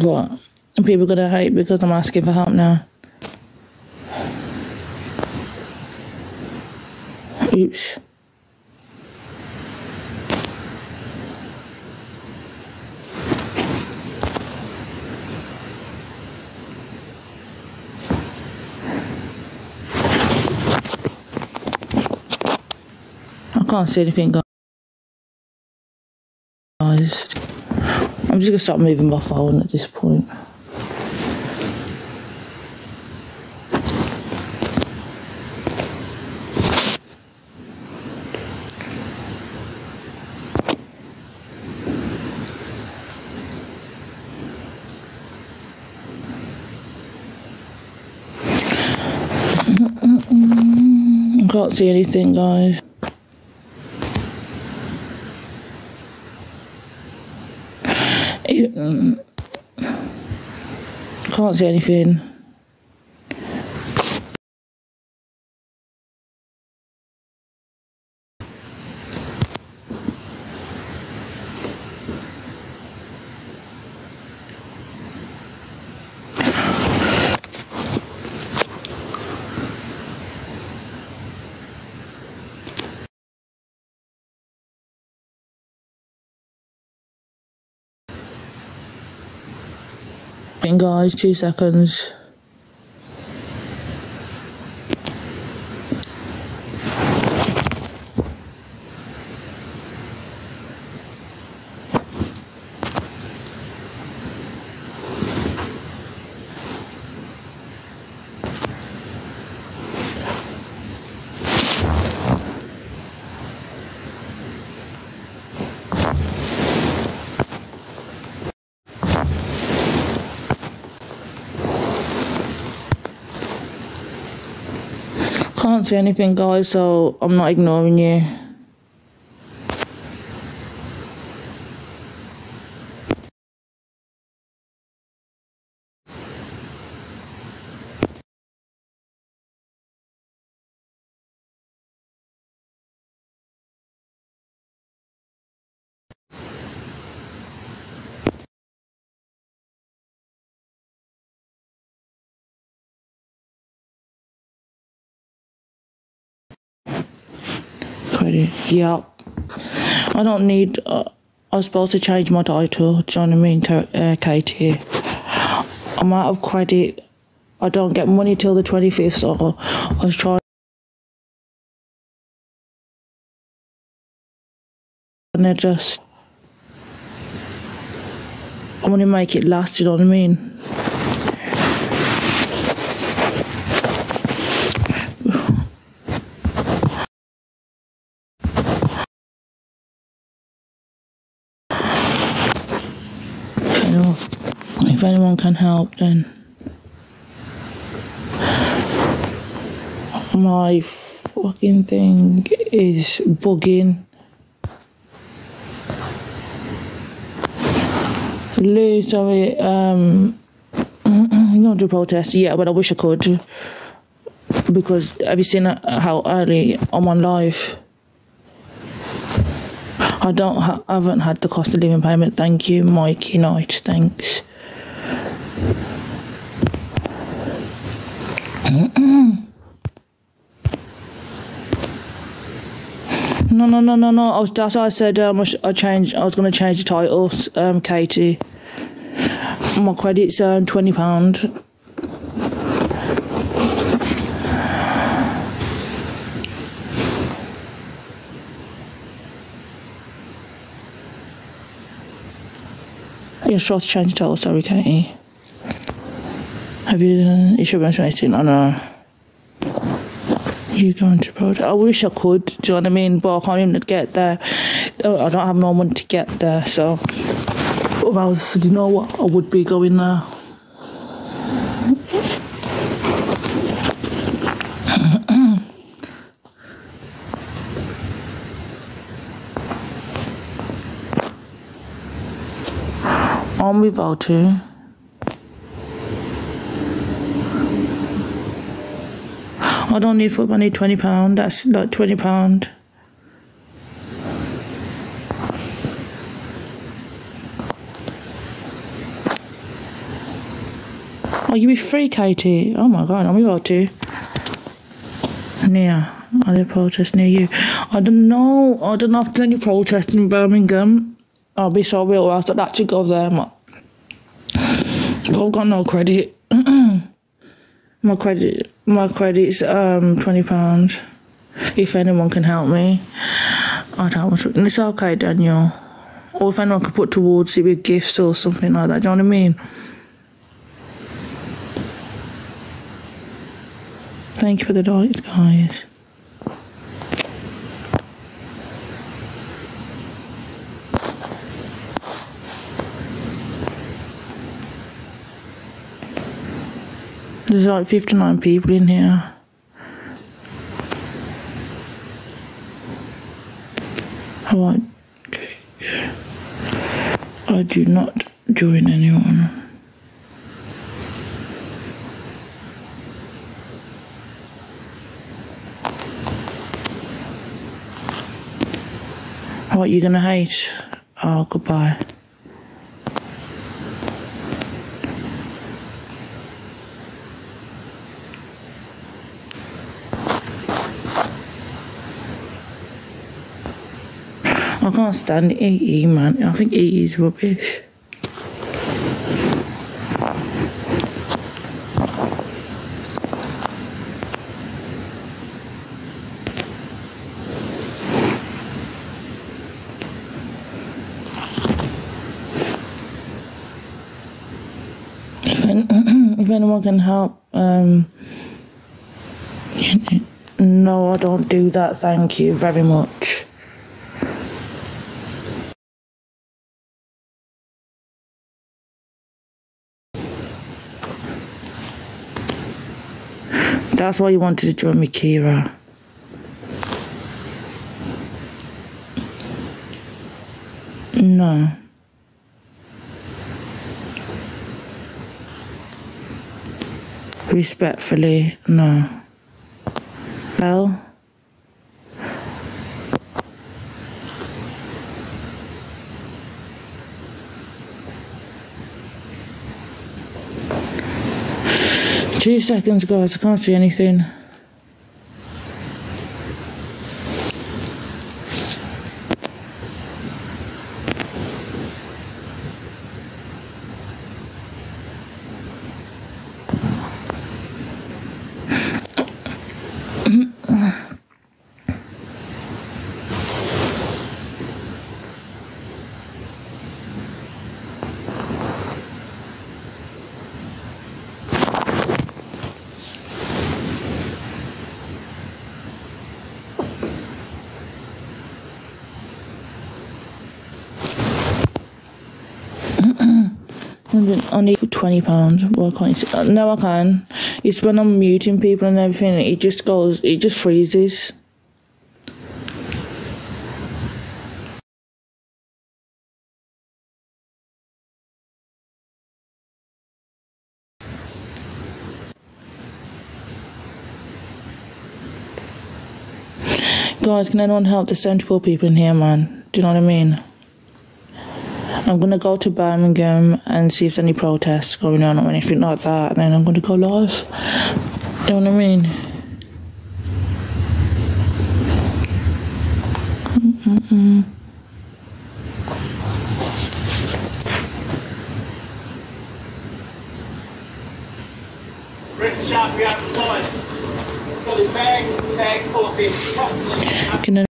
But people gonna hate because I'm asking for help now. Oops. I can't see anything, guys. I'm just gonna stop moving my phone at this point. I can't see anything, guys. Mm, Can't see anything. Thing, guys, two seconds. Can't see anything, guys, so I'm not ignoring you. Credit. Yep. I don't need. Uh, I was supposed to change my title. Do you know what I mean, uh, Katie? I'm out of credit. I don't get money till the 25th, so I was trying. And I just. I want to make it last, you know what I mean? You know, if anyone can help, then my fucking thing is bugging. Sorry, um, you going to protest? Yeah, but I wish I could. Because have you seen how early I'm on live? I don't I haven't had the cost of living payment. Thank you, Mikey Knight. Thanks. No, no, no, no, no. I was, that's why I said um, I, sh- I changed. I was going to change the title, um, Katie. My credit's um, twenty pound. You're sure to change the title. Sorry, Katie. Have you done insurance rating? I know. You going to protest? I wish I could. Do you know what I mean? But I can't even get there. Oh, I don't have no money to get there. So, or else, do you know what? I would be going there. On without her. I don't need food. I need twenty pound. That's like twenty pound. Oh, you be free, Katie. Oh my god, I'm about to. Near. Are there protests near you? I don't know. I don't know if there's any protests in Birmingham. I'll be so real, else I'd actually go there. But I've got no credit. my credit, my credit's um twenty pounds. If anyone can help me, I'd help. It's okay, Daniel. Or if anyone could put towards it with gifts or something like that. Do you know what I mean? Thank you for the lights, guys. There's like 59 people in here. Alright. Okay. I do not join anyone. What you gonna hate? Oh, goodbye. I can't stand EE, man. I think EE is rubbish. If, anyone can help, um, no, I don't do that. Thank you very much. That's why you wanted to join me, Kira. No. Respectfully, no. Belle? Two seconds, guys. I can't see anything. I need twenty pounds. Well, I can't uh, No, I can. It's when I'm muting people and everything. It just goes. It just freezes. Guys, can anyone help? There's 74 people in here, man. Do you know what I mean? I'm gonna go to Birmingham and see if there's any protests going on or anything like that, and then I'm gonna go live. You know what I mean? Rest of the shop, we outside. Got his bag, tags full of fish.